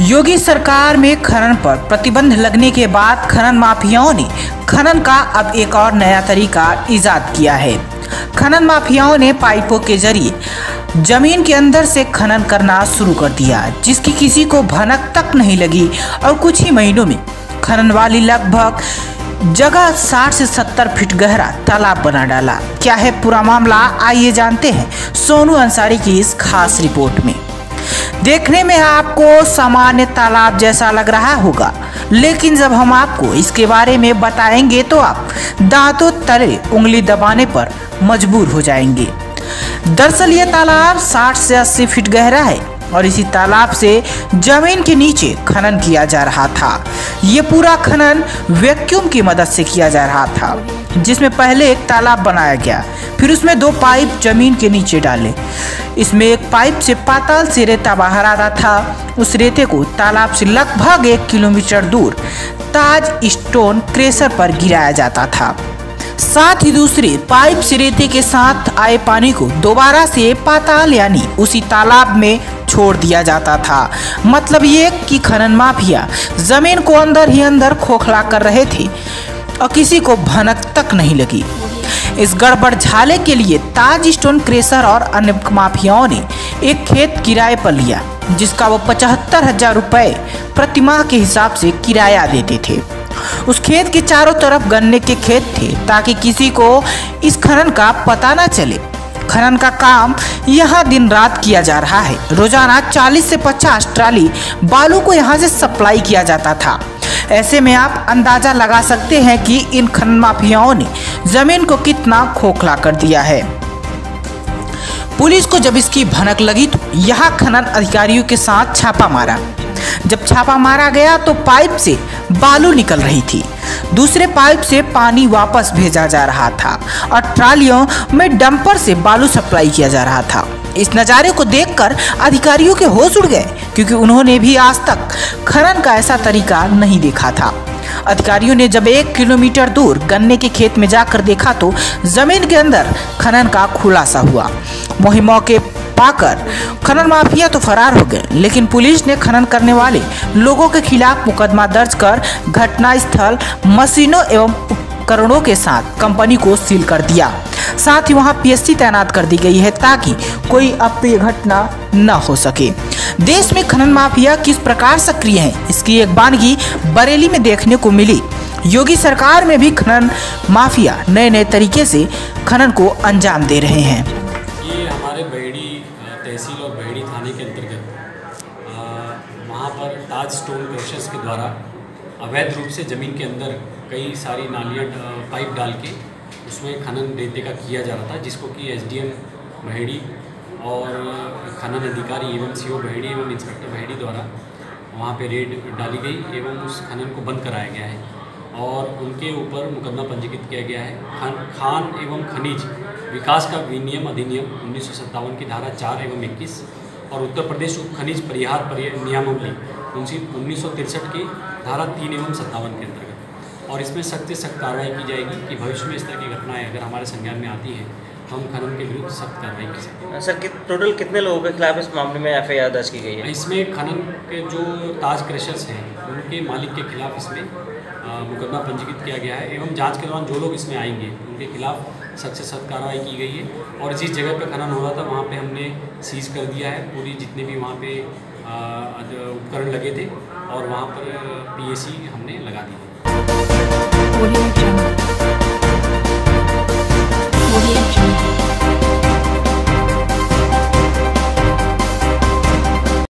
योगी सरकार में खनन पर प्रतिबंध लगने के बाद खनन माफियाओं ने खनन का अब एक और नया तरीका इजाद किया है। खनन माफियाओं ने पाइपों के ज़रिए ज़मीन के अंदर से खनन करना शुरू कर दिया, जिसकी किसी को भनक तक नहीं लगी और कुछ ही महीनों में खनन वाली लगभग जगह 60 से 70 फीट गहरा तालाब बना डाला। क्या है पूरा मामला? आइए जानते हैं सोनू अंसारी की इस खास रिपोर्ट में। देखने में आपको सामान्य तालाब जैसा लग रहा होगा, लेकिन जब हम आपको इसके बारे में बताएँगे तो आप दांतों तले उंगली दबाने पर मजबूर हो जाएँगे। दरअसल ये तालाब 60 से 80 फीट गहरा है और इसी तालाब से ज़मीन के नीचे खनन किया जा रहा था। ये पूरा खनन वैक्यूम की मदद से किया जा रहा था, जिसमें पहले एक तालाब बनाया गया, फिर उसमें दो पाइप ज़मीन के नीचे डाले। इसमें एक पाइप से पाताल से रेता बाहर आता था, उस रेते को तालाब से लगभग एक किलोमीटर दूर ताज स्टोन क्रेशर पर गिराया जाता था। साथ ही दूसरे पाइप से रेते के साथ आए पानी को दोबारा से पाताल यानी उसी तालाब में छोड़ दिया जाता था। मतलब ये कि खनन माफिया ज़मीन को अंदर ही अंदर खोखला कर रहे थे और किसी को भनक तक नहीं लगी। इस गड़बड़ झाले के लिए ताज स्टोन क्रेशर और अन्य माफियाओं ने एक खेत किराए पर लिया, जिसका वो पचहत्तर हज़ार रुपये प्रतिमाह के हिसाब से किराया देते थे। उस खेत के चारों तरफ़ गन्ने के खेत थे, ताकि किसी को इस खनन का पता न चले। खनन का काम यहाँ दिन रात किया जा रहा है। रोज़ाना 40 से 50 ट्राली बालू को यहाँ से सप्लाई किया जाता था। ऐसे में आप अंदाज़ा लगा सकते हैं कि इन खनन माफियाओं ने ज़मीन को कितना खोखला कर दिया है। पुलिस को जब इसकी भनक लगी तो यहाँ खनन अधिकारियों के साथ छापा मारा। जब छापा मारा गया तो पाइप से बालू निकल रही थी। दूसरे पाइप से पानी वापस भेजा जा रहा था और ट्रालियों में डंपर से बालू सप्लाई किया जा रहा था। इस नज़ारे को देखकर अधिकारियों के होश उड़ गए, क्योंकि उन्होंने भी आज तक खनन का ऐसा तरीका नहीं देखा था। अधिकारियों ने जब एक किलोमीटर दूर गन्ने के खेत में जाकर देखा तो ज़मीन के अंदर खनन का खुलासा हुआ। वही मौके पाकर खनन माफिया तो फरार हो गए, लेकिन पुलिस ने खनन करने वाले लोगों के खिलाफ मुकदमा दर्ज कर घटनास्थल मशीनों एवं उपकरणों के साथ कंपनी को सील कर दिया। साथ ही वहाँ पीएससी तैनात कर दी गई है ताकि कोई अप्रिय घटना न हो सके। देश में खनन माफिया किस प्रकार सक्रिय है, इसकी एक बानगी बरेली में देखने को मिली। योगी सरकार में भी खनन माफिया नए नए तरीके से खनन को अंजाम दे रहे हैं। ये हमारे बहेड़ी ताज स्टोन क्रशर्स के द्वारा अवैध रूप से ज़मीन के अंदर कई सारी नालियाँ पाइप डाल के उसमें खनन रेते का किया जा रहा था, जिसको कि एसडीएम बहेड़ी और खनन अधिकारी एवं सीओ बहेड़ी एवं इंस्पेक्टर बहेड़ी द्वारा वहाँ पे रेड डाली गई एवं उस खनन को बंद कराया गया है और उनके ऊपर मुकदमा पंजीकृत किया गया है। खान खान एवं खनिज विकास का विनियम अधिनियम उन्नीस सौ सत्तावन की धारा चार एवं इक्कीस और उत्तर प्रदेश उप खनिज परिहार नियमावली उनसी उन्नीस की धारा तीन एवं सत्तावन के अंतर्गत। और इसमें सख्त से सख्त कार्रवाई की जाएगी कि भविष्य में इस तरह की घटनाएँ अगर हमारे संज्ञान में आती हैं तो हम खनन के विरुद्ध सख्त कार्रवाई कर सकते हैं। सर कि, टोटल कितने लोगों के खिलाफ इस मामले में एफआईआर दर्ज की गई है? इसमें खनन के जो ताज क्रेशर्स हैं उनके मालिक के खिलाफ इसमें मुकदमा पंजीकृत किया गया है एवं जाँच के दौरान जो लोग इसमें आएँगे उनके खिलाफ सख्त सख्त कार्रवाई की गई है। और जिस जगह पर खनन हो रहा था, वहाँ पर हमने सीज कर दिया है। पूरी जितने भी वहाँ पर उपकरण लगे थे, और वहाँ पर पीएसी हमने लगा दी